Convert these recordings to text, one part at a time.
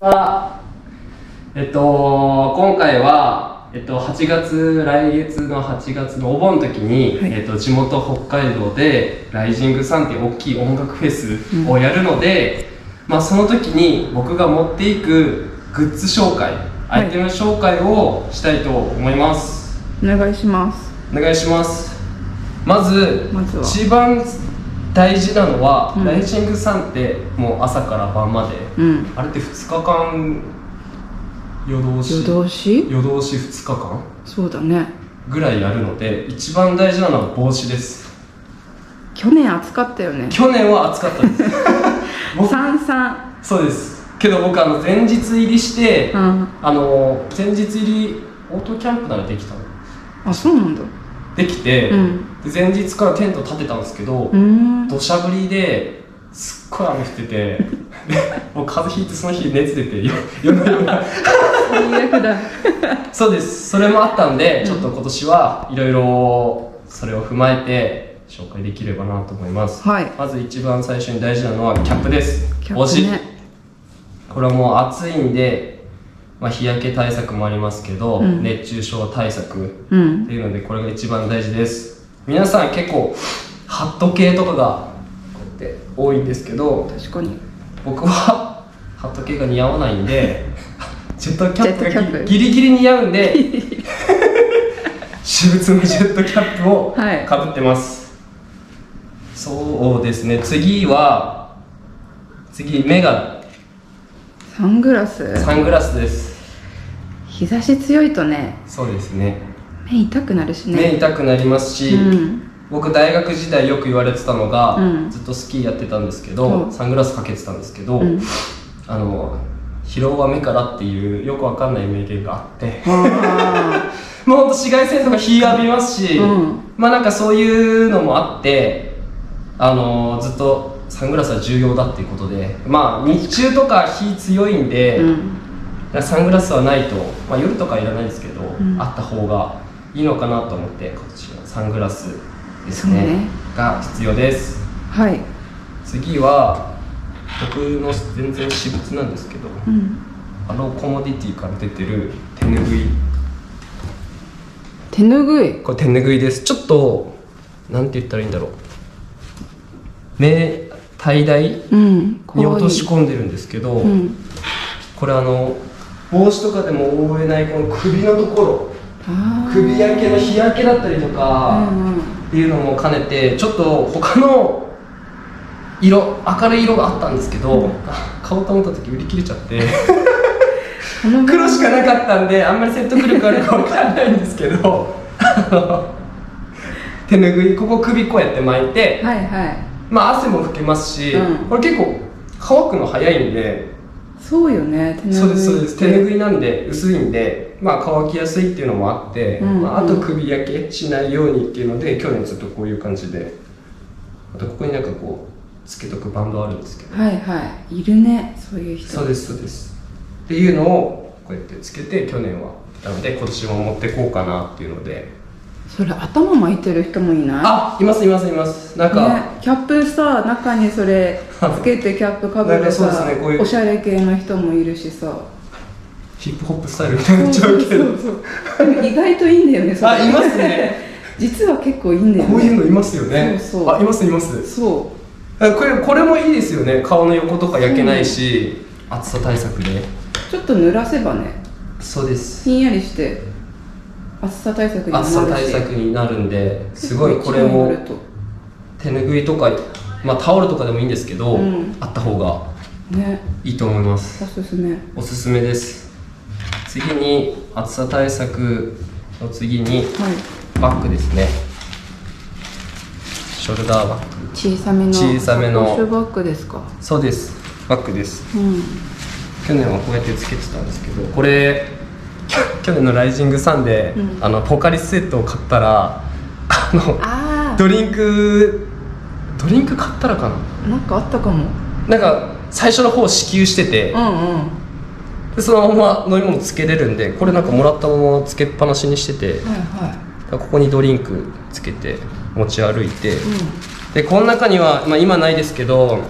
あえっと今回は、えっと、8月来月の8月のお盆の時に、はい。えっと、地元北海道でライジングサンっていう大きい音楽フェスをやるので、まあ、その時に僕が持っていくグッズ紹介アイテム紹介をしたいと思います、お願いします。お願いします。まずまずは。一番大事なのは、うん。ライジングサンってもう朝から晩まで、うん。あれって2日間夜通し夜通し？夜通し2日間？そうだね。ぐらいやるので一番大事なのは帽子です。去年暑かったよね。去年は暑かったです。僕三三そうです。けど僕あの前日入りして、うん。あの前日入りオートキャンプならできたの。あそうなんだできて、うん。で前日からテント立てたんですけど土砂降りですっごい雨降っててでもう風邪ひいてその日熱出てよ夜の夜。な最悪だ。そうです。それもあったんで、ちょっと今年はいろいろそれを踏まえて紹介できればなと思います、はい。まず一番最初に大事なのはキャップです。帽子ねこれはもう暑いんで、まあ、日焼け対策もありますけど、うん。熱中症対策うん。っていうのでこれが一番大事です。皆さん結構ハット系とかがこうやって多いんですけど確かに。僕はハット系が似合わないんで ジェットキャップがギリギリ似合うんで 私物のジェットキャップをはい。かぶってます、そうですね。次は次目がサングラス？サングラスです。日差し強いとねそうですね。目痛くなるし目ね痛くなりますし、うん。僕大学時代よく言われてたのが、うん。ずっとスキーやってたんですけど、う。んサングラスかけてたんですけど、うん。あの疲労は目からっていうよくわかんない名言があってあ もうほんと紫外線とか日浴びますし、うん。まあなんかそういうのもあってあのずっとサングラスは重要だっていうことでまあ日中とか日強いんーで、うん。サングラスはないと、まあ、夜とかいらないですけど、ん。あった方がいいのかなと思って今年はサングラスですね。ね。が必要です。はい。次は僕の全然私物なんですけど、うん。あのコモディティから出てる手ぬぐい。手ぬぐい？これ手ぬぐいです。ちょっとなんて言ったらいいんだろう。目いいに落とし込んでるんですけど、うん。これあの帽子とかでも覆えないこの首のところ首焼けの日焼けだったりとうかんうんっていうのも兼ねてちょっと他の色明るい色があったんですけど、買おうと思った時売り切れちゃって 黒しかなかったんであんまり説得力あるかわかんないんですけど手ぬぐいここ首こうやって巻いてはいはいまあ汗も拭けますし、うん。これ結構乾くの早いんで。そうよね手ぬぐいそうですそうです。手ぬぐいいなんで薄いんでまあ乾きやすいっていうのもあって、うんまあ、あと首焼けしないようにっていうので去年ずっとこういう感じで。あとここになんかこうつけとくバンドあるんですけど。はいはい。いるねそういう人。そうですそうです。っていうのをこうやってつけて去年は。なので今年も持ってこうかなっていうのでそれ頭巻いてる人もいない？あいますいますいます。なんか、ね、キャップさ中にそれつけてキャップかぶってなんかそうですさ、ねこういう。おしゃれ系の人もいるしさ。ヒップホップスタイルみたいになっちゃうけど。でも意外といいんだよねそれ。あいますね。実は結構いいんだよね。こういうのいますよね。そうそう。あいますいます。そあこれこれもいいですよね。顔の横とか焼けないし、暑さ対策で。うちょっと濡らせばね。そうです。ひんやりして暑さ対策にもなるし。暑さ対策になるんですごいこれも手ぬぐいとか、まあ、タオルとかでもいいんですけど、うん。あった方がね。いいと思います。おすすめ。おすすめです。次に暑さ対策の次にはい。バッグですね。ショルダーバッグ。小さめの小さめの。バッグですか？そうです。バッグです。うん。去年はこうやってつけてたんですけどこれ去年のライジングサンで、うん。あのポカリスエットを買ったらあのあドリンクドリンク買ったらかな？あなんかあったかも。なんか最初の方支給してて、うんうん。でそのまま飲み物つけれるんでこれなんかもらったままつけっぱなしにしててはいはここにドリンクつけて持ち歩いて、いうん。でこの中には、まあ、今ないですけど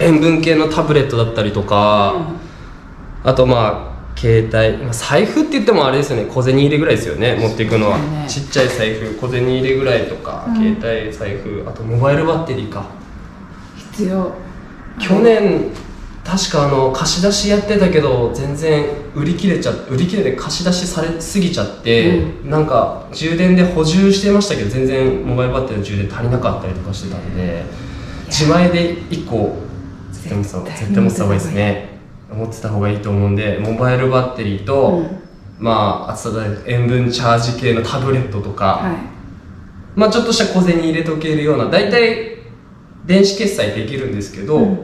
塩分系のタブレットだったりとか、あとまあ携帯まあ財布って言ってもあれですよね。小銭入れぐらいですよね。持っていくのは、ねちっちゃい財布。小銭入れぐらいとか、うん。携帯財布。あとモバイルバッテリーか。必要。去年確かあの貸し出しやってたけど全然売り切れちゃ売り切れで貸し出しされすぎちゃって、なんか充電で補充してましたけど全然モバイルバッテリーの充電足りなかったりとかしてたんで自前で1個絶対持ってた方がいいですね持ってた方がいいと思うんでモバイルバッテリーと、うん。まああと塩分チャージ系のタブレットとか、はい。まあちょっとした小銭入れとけるような大体電子決済できるんですけど、うん。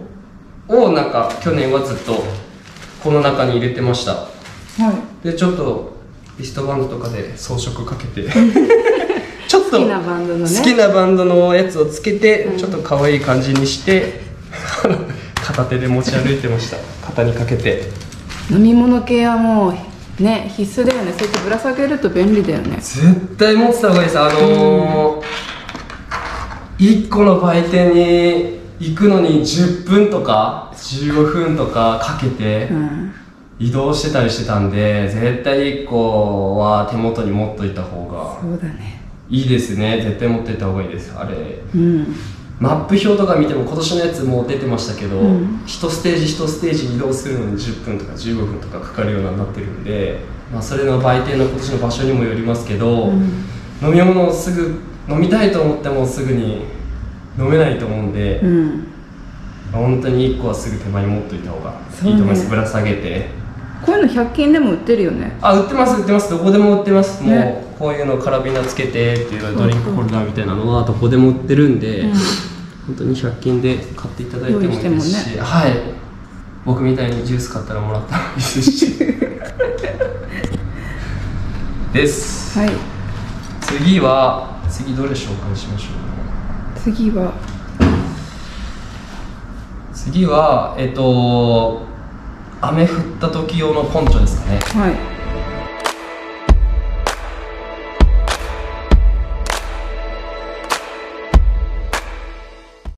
をなんか去年はずっとこの中に入れてました。はい。でちょっとリストバンドとかで装飾かけて ちょっと好きなバンドのね。好きなバンドのやつをつけて、ちょっと可愛い感じにして片手で持ち歩いてました肩にかけて。飲み物系はもうね必須だよね。そうやってぶら下げると便利だよね。絶対持ってた方がいいです。あのー、1個の売店に行くのに10分とか15分とかかけてうん。移動してたりしてたんで絶対1個は手元に持っといた方がそうだね。いいですね。絶対持っていった方がいいです。あれ。うんマップ表とか見ても今年のやつもう出てましたけど、うん。1ステージ1ステージ移動するのに10分とか15分とかかかるようになってるんで、まあ、それの売店の今年の場所にもよりますけど、うん。飲み物をすぐ飲みたいと思ってもすぐに飲めないと思うんで、うん。まあ本当に1個はすぐ手前に持っといた方がいいと思います、ぶら下げて。こういうの100均でも売ってるよね。あ売ってます売ってます。どこでも売ってます、ねもうこういうのカラビナつけてっていうドリンクホルダーみたいなのはどこでも売ってるんで、うん。本当に100均で買っていただいてもいいですし、してもはい。僕みたいにジュース買ったらもらったらいいですし。です。はい。次は次どれ紹介しましょう次は。次はえっと雨降った時用のポンチョですかね。はい